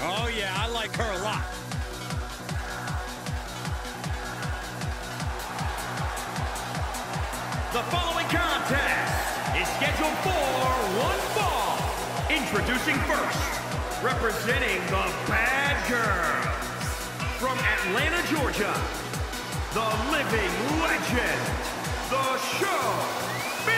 Oh, yeah, I like her a lot. The following contest is scheduled for. Introducing first, representing the Bad Girls. From Atlanta, Georgia, the living legend, The Show B.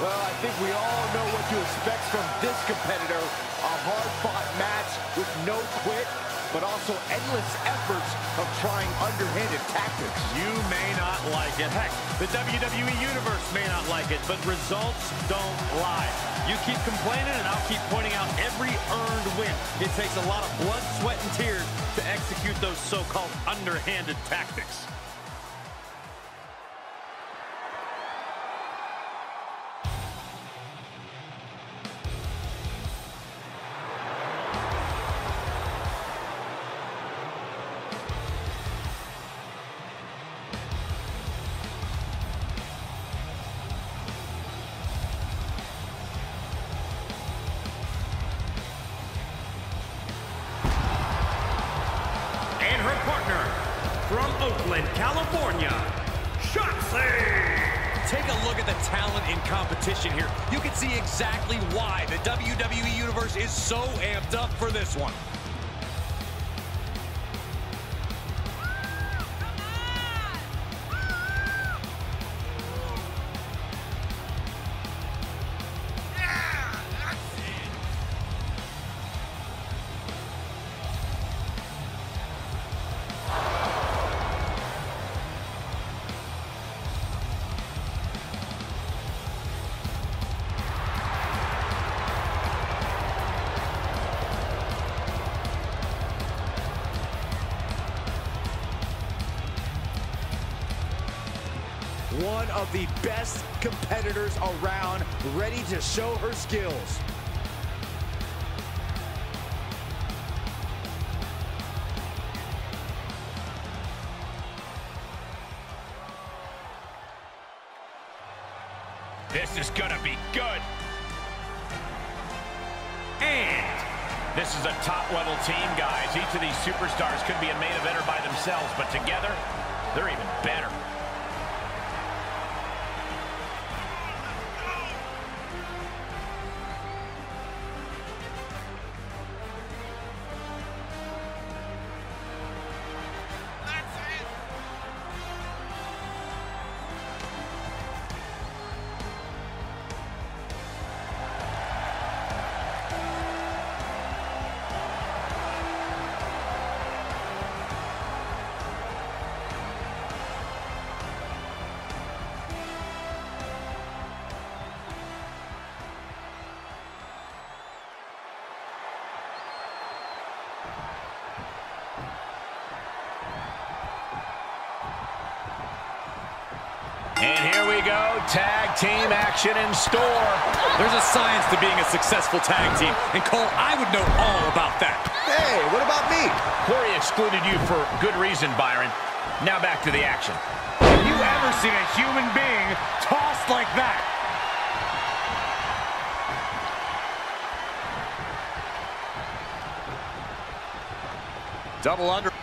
Well, I think we all know what to expect from this competitor. A hard-fought match with no quit, but also endless efforts of trying underhanded tactics. You may not like it. Heck, the WWE Universe may not like it, but results don't lie. You keep complaining, and I'll keep pointing out every earned win. It takes a lot of blood, sweat, and tears to execute those so-called underhanded tactics. From Oakland, California, Shotzi. Take a look at the talent in competition here. You can see exactly why the WWE Universe is so amped up for this one. One of the best competitors around, ready to show her skills. This is gonna be good. And this is a top-level team, guys. Each of these superstars could be a main eventer by themselves, but together, they're even better. Tag team action in store. There's a science to being a successful tag team, and Cole, I would know all about that. Hey, what about me? Corey excluded you for good reason, Byron. Now back to the action. Have you ever seen a human being tossed like that? Double under.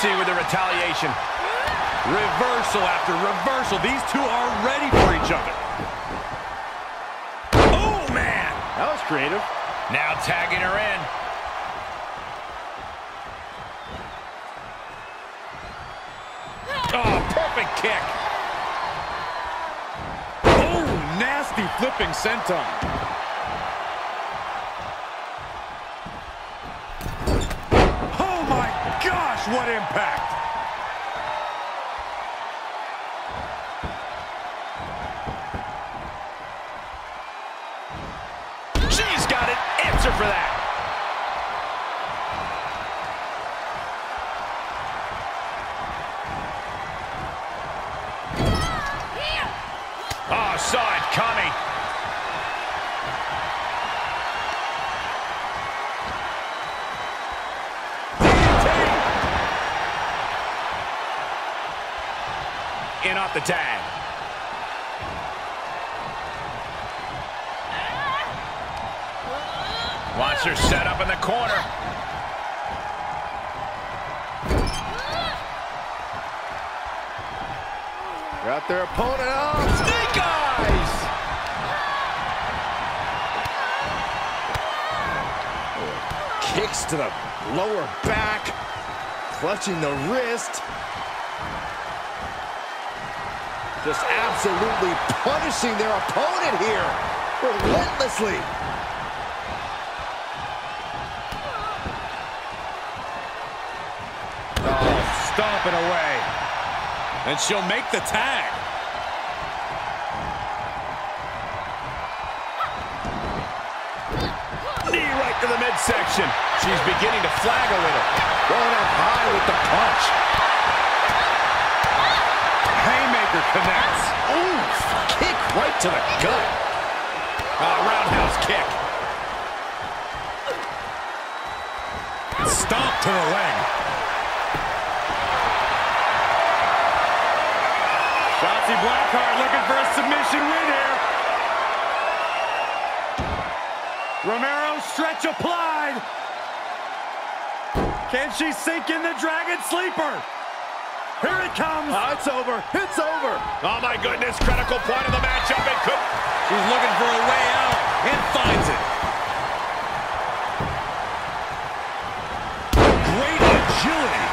Shotzi with the retaliation. Reversal after reversal. These two are ready for each other. Oh, man. That was creative. Now tagging her in. Oh, perfect kick. Oh, nasty flipping senton. What impact! She's got an answer for that. Off the tag. Wants her set up in the corner. Got their opponent up. Snake eyes! Kicks to the lower back. Clutching the wrist. Just absolutely punishing their opponent here. Relentlessly. Oh, stomping away. And she'll make the tag. Knee right to the midsection. She's beginning to flag a little. Going up high with the punch. Connects. Ooh, kick right to the gut. Uh, roundhouse kick. Stomp to the leg. Shotzi Blackheart looking for a submission win here. Romero stretch applied. Can she sink in the Dragon Sleeper? Here it comes. Oh, it's over. It's over. Oh, my goodness. Critical point of the matchup. It could... She's looking for a way out and finds it. Great agility.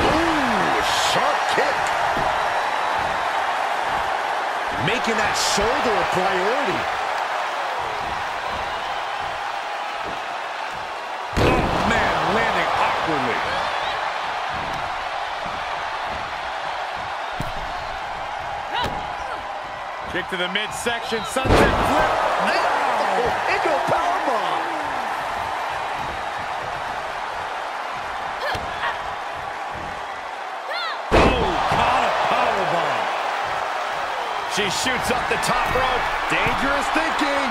Ooh, sharp kick. Making that shoulder a priority. Kick to the midsection. Sunset flip. Oh, into a powerbomb. Oh, caught a powerbomb. She shoots up the top rope. Dangerous thinking.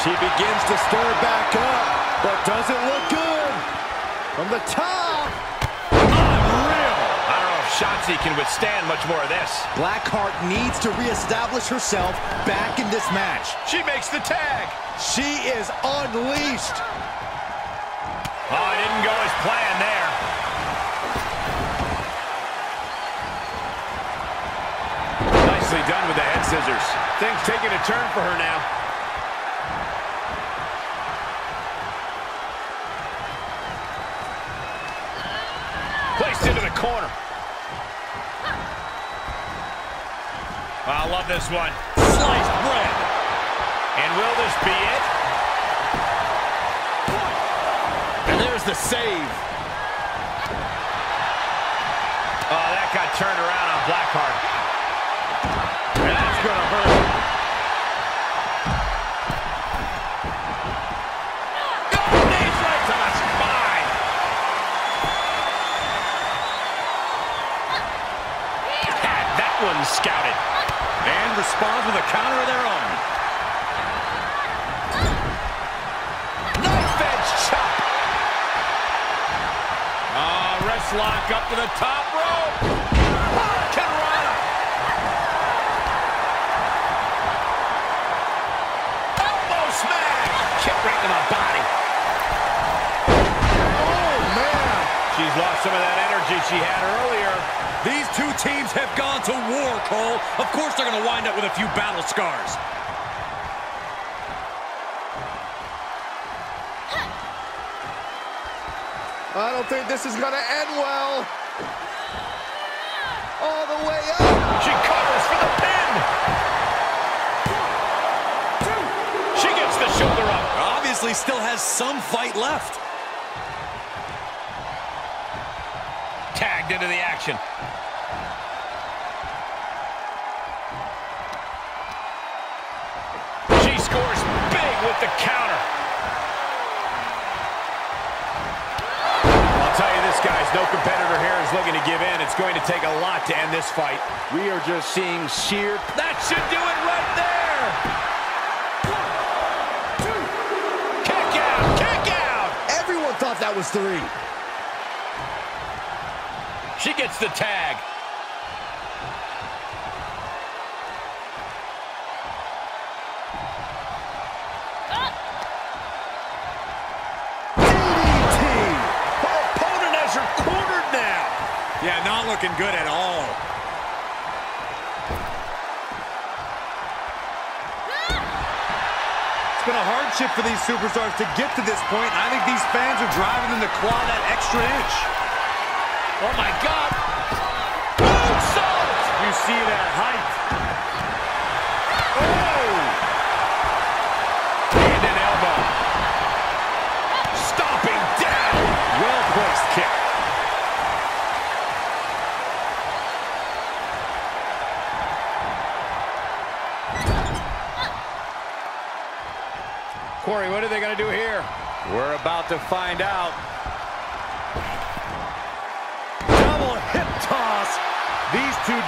She begins to stir back up, but doesn't look good. From the top. Unreal. I don't know if Shotzi can withstand much more of this. Blackheart needs to reestablish herself back in this match. She makes the tag. She is unleashed. Oh, it didn't go as planned there. Nicely done with the head scissors. Things taking a turn for her now. Placed into the corner. I love this one. Sliced bread. And will this be it? And there's the save. Oh, that got turned around on Blackheart. That's going to hurt. Oh, knees right to the spine. Had that one scouted. Responds with a counter of their own. Knife edge chop. Ah, wrist lock up to the top She's lost some of that energy she had earlier. These two teams have gone to war, Cole. Of course they're going to wind up with a few battle scars. I don't think this is going to end well. All the way up. She covers for the pin. She gets the shoulder up. Obviously still has some fight left. Tagged into the action. She scores big with the counter. I'll tell you, this guys, no competitor here is looking to give in. It's going to take a lot to end this fight. We are just seeing sheer... That should do it right there! Kick out! Kick out! Everyone thought that was three. She gets the tag. DDT! Her opponent has her now. Yeah, not looking good at all. It's been a hardship for these superstars to get to this point. I think these fans are driving them to claw that extra inch. Oh, my God. Moonsault! You see that height. Oh! Hand and elbow. Stomping down. Well-placed kick. Corey, what are they going to do here? We're about to find out.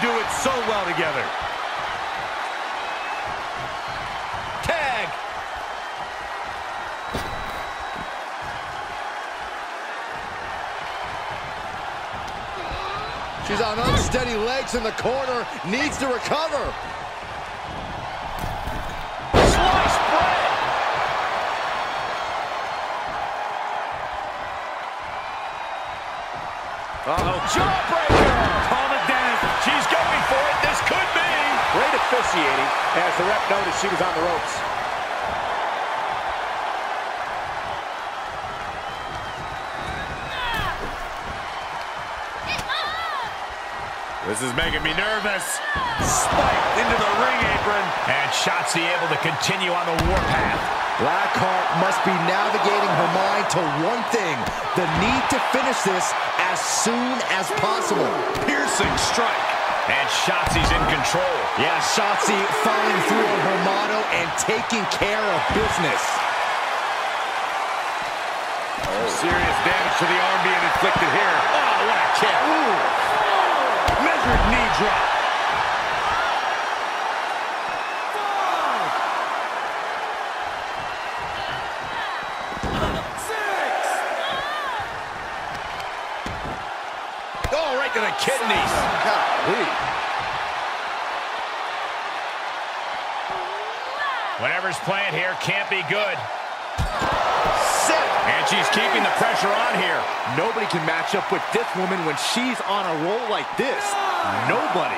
Do it so well together. Tag. She's on unsteady legs in the corner. Needs to recover. Uh-oh. Jawbreaker. Officiating as the rep noticed she was on the ropes. This is making me nervous. Spiked into the ring apron. And Shotzi able to continue on the warpath. Blackheart must be navigating her mind to one thing, the need to finish this as soon as possible. Piercing strike. And Shotzi's in control. Yeah, Shotzi following through on her motto and taking care of business. Serious damage to the arm being inflicted here. Oh, what a kick. Measured knee drop. Oh, right to the kidneys. Golly. Playing here can't be good. Set. And she's keeping the pressure on here. Nobody can match up with this woman when she's on a roll like this. Nobody.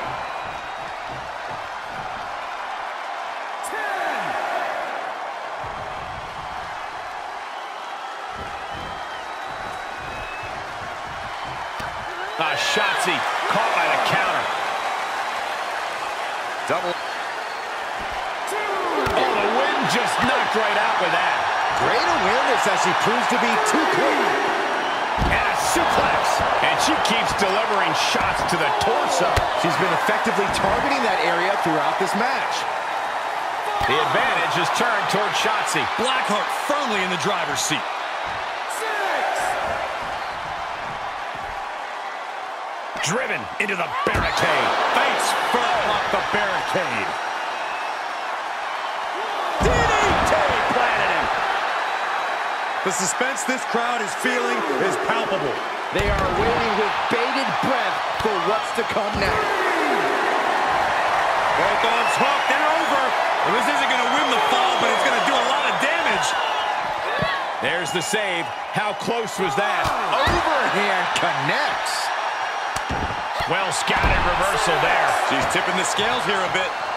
Ah, Shotzi caught by the counter. Double. Oh, the wind just right out with that. Great awareness as she proves to be too quick. And a suplex. And she keeps delivering shots to the torso. She's been effectively targeting that area throughout this match. The advantage is turned toward Shotzi. Blackheart firmly in the driver's seat. Driven into the barricade. Face first off the barricade. The suspense this crowd is feeling is palpable. They are waiting with bated breath for what's to come next. Both arms hooked and over. Well, this isn't going to win the fall, but it's going to do a lot of damage. There's the save. How close was that? Overhand connects. Well scouted reversal there. She's tipping the scales here a bit.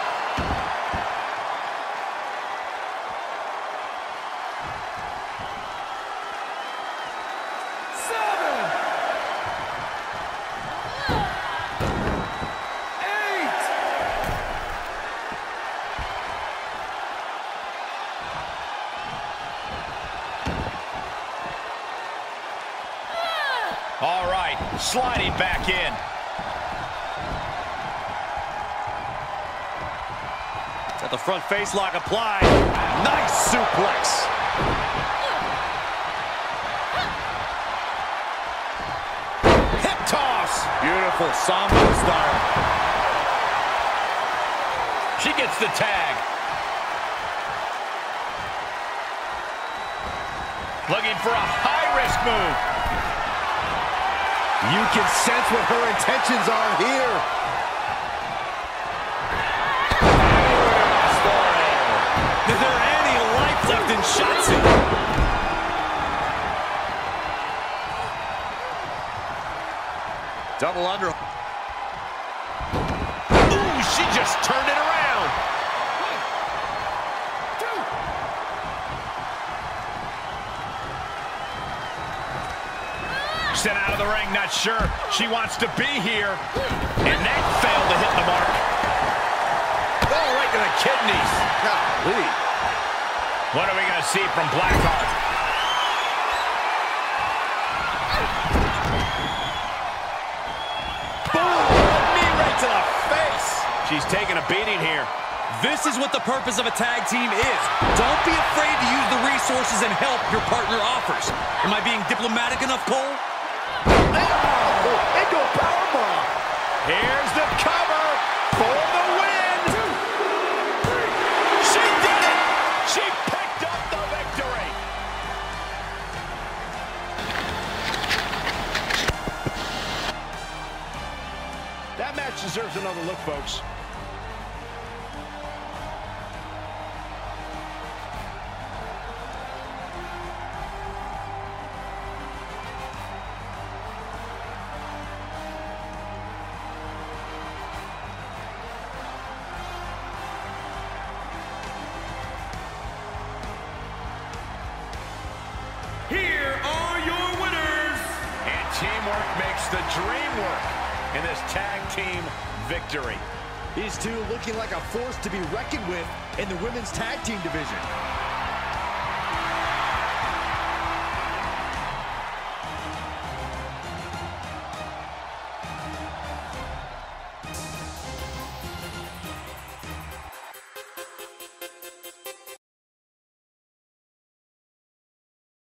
All right, sliding back in. Got the front face lock applied. Nice suplex. Hip toss. Beautiful Sambo style. She gets the tag. Looking for a high-risk move. You can sense what her intentions are here. Is there any life left in Shotzi? Double under. Ooh, she just turned it around. Sent out of the ring, not sure she wants to be here. And that failed to hit the mark. Oh, right to the kidneys. Golly. What are we going to see from Blackheart? Boom! Knee right to the face. She's taking a beating here. This is what the purpose of a tag team is. Don't be afraid to use the resources and help your partner offers. Am I being diplomatic enough, Cole? Into a powerbomb. Here's the cover for the win. She did it. She picked up the victory. That match deserves another look, folks. Makes the dream work in this tag team victory. These two looking like a force to be reckoned with in the women's tag team division.